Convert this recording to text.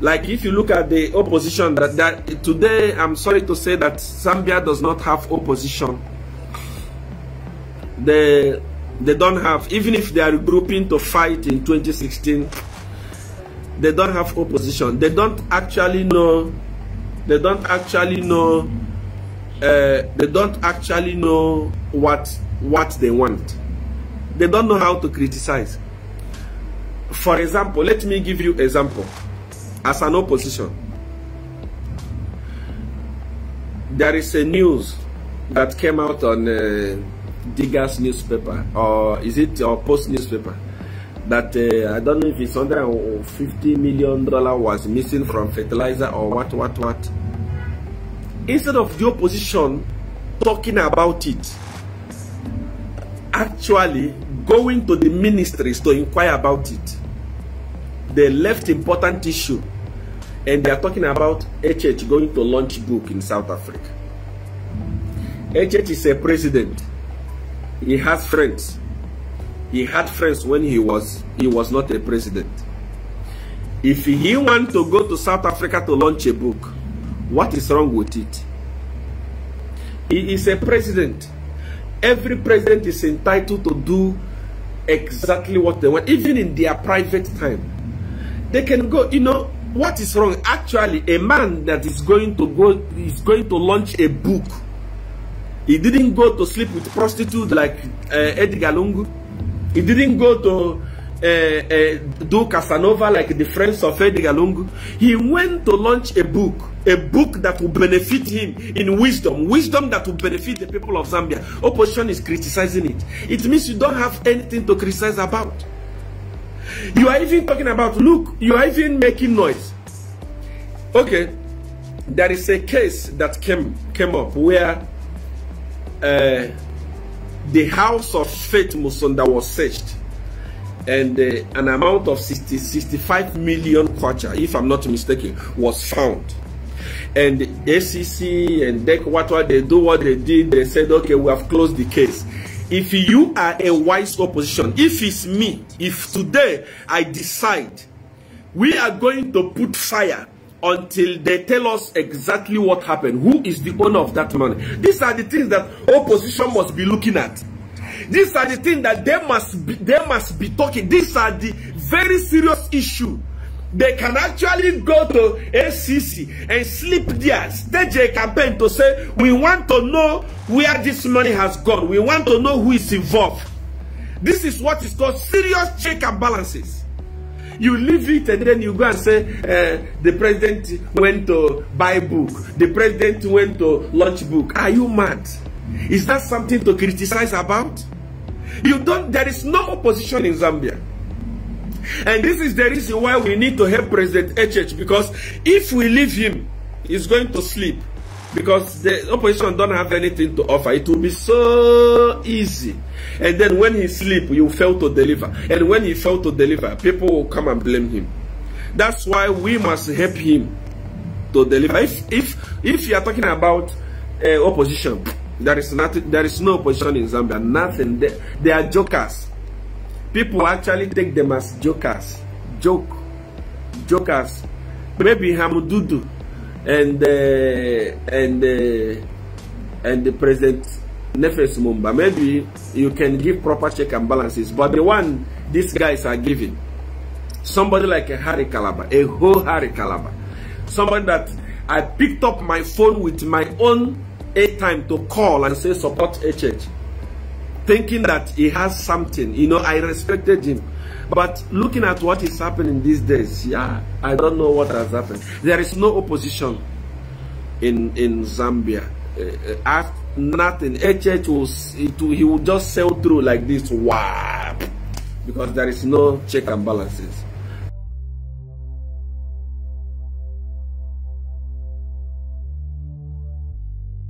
Like if you look at the opposition that, that today i'm sorry to say that zambia does not have opposition. They they don't have even if they are grouping to fight in 2016 they don't have opposition. They don't actually know they don't actually know uh, they don't actually know what what they want. They don't know how to criticize. For example let me give you example as an opposition there is a news that came out on uh, Diggers newspaper or is it or Post newspaper that uh, I don't know if it's under 50 million dollar was missing from fertilizer or what what what. Instead of the opposition talking about it actually going to the ministries to inquire about it they left important issue and they are talking about HH going to launch a book in South Africa. HH is a president. He has friends. He had friends when he was he was not a president. If he want to go to South Africa to launch a book, what is wrong with it? He is a president. Every president is entitled to do exactly what they want, even in their private time they can go you know what is wrong? Actually a man that is going to go is going to launch a book he didn't go to sleep with prostitute like uh, Edgar Lungu. He didn't go to uh, uh, do Casanova like the friends of Edgar Lungu. He went to launch a book a book that will benefit him in wisdom wisdom that will benefit the people of Zambia. Opposition is criticizing it. It means you don't have anything to criticize about. You are even talking about look you are even making noise okay there is a case that came came up where uh, the house of faith musonda was searched and uh, an amount of 60 65 million kwacha if i'm not mistaken was found. And the acc and DEC, what, what they do what they did they said okay we have closed the case. If you are a wise opposition if it's me if today i decide we are going to put fire until they tell us exactly what happened who is the owner of that money these are the things that opposition must be looking at these are the things that they must be they must be talking these are the very serious issue they can actually go to ACC and sleep there, stage a campaign to say, we want to know where this money has gone. We want to know who is involved. This is what is called serious check and balances. You leave it and then you go and say, uh, the president went to buy book. The president went to launch book. Are you mad? Is that something to criticize about? You don't, there is no opposition in Zambia. And this is the reason why we need to help President HH because if we leave him, he's going to sleep because the opposition don't have anything to offer. It will be so easy. And then when he sleep, you fail to deliver. And when he fail to deliver, people will come and blame him. That's why we must help him to deliver. If if if you are talking about uh, opposition, there is nothing. There is no opposition in Zambia. Nothing. They, they are jokers people actually take them as jokers joke jokers maybe hamududu and uh, and uh, and the president Nevers Mumba maybe you can give proper check and balances but the one these guys are giving somebody like a Harry Kalaba a whole Harry Kalaba somebody that I picked up my phone with my own airtime to call and say support HH thinking that he has something. You know, I respected him. But looking at what is happening these days, yeah, I don't know what has happened. There is no opposition in in Zambia. Uh, uh, nothing. HH will, it will, he will just sail through like this. Wow. Because there is no check and balances.